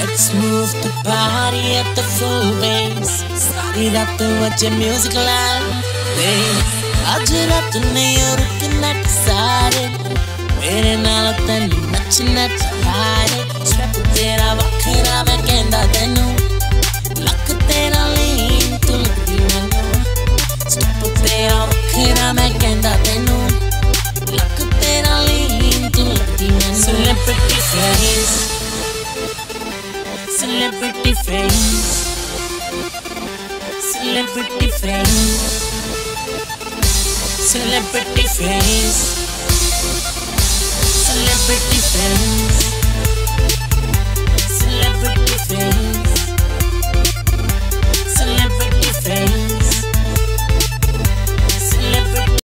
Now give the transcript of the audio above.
Let's move the party at the full base. Start it up to watch your music live. Watch it up to me, you're looking that excited. Waiting all up and matching that to hide it. Trap it, then I walk it up again, I then know. Lock it, then I lean to look at you and go. Trap it, then I walk it up again, I then know. Celebrity friends. Celebrity friends. Celebrity friends. Celebrity face